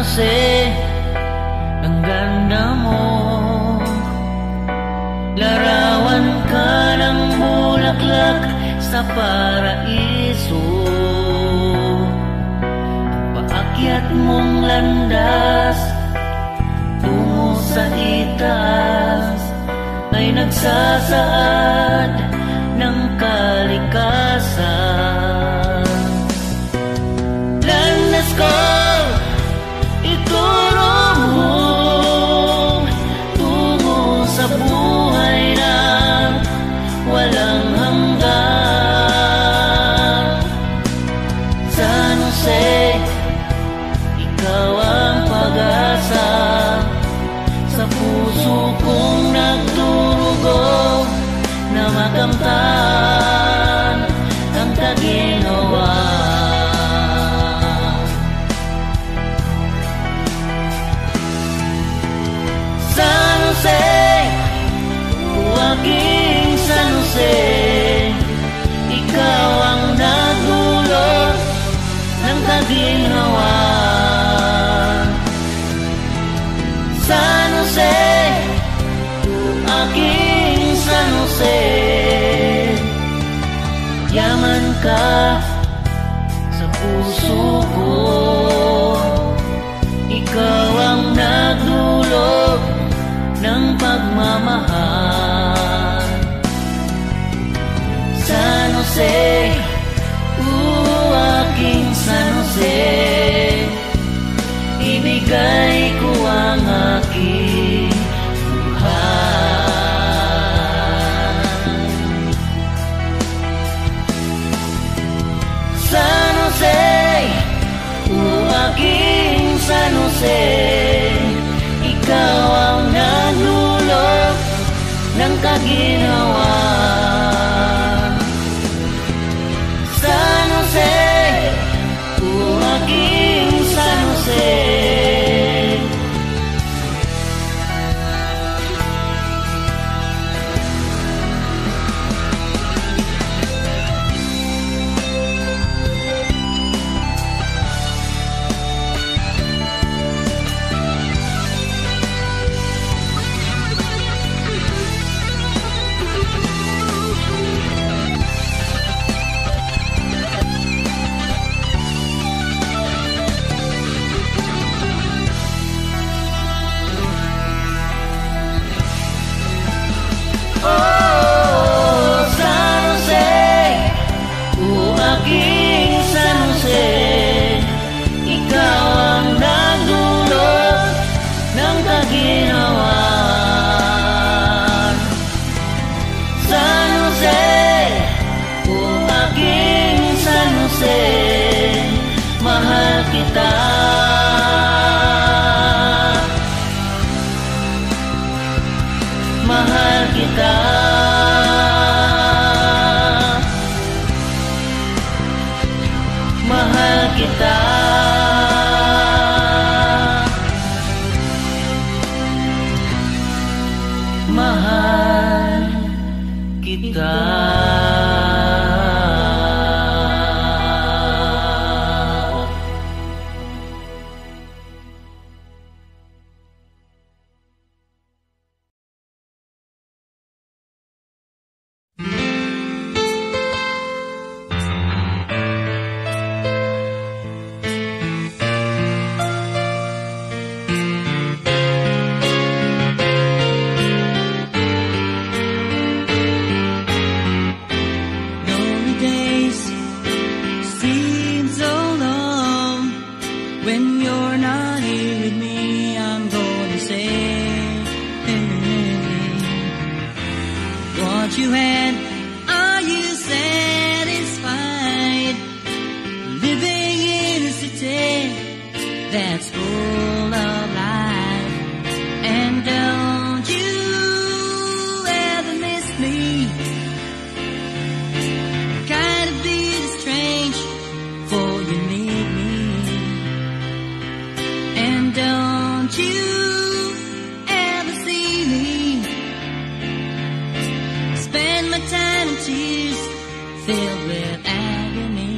kasi ang ganda mo. Larawan ka ng bulaklak sa paraiso. Paakyat mong landas tungo sa itaas Ay nagsasaad ng kalikasan. ginawa San Jose, aking San Jose. Yaman ka sa puso ko. San Jose Ikaw ang nagnulot ng kaginawa. kita What you and are you satisfied? Living in a city that's full spend my time in tears, filled with agony.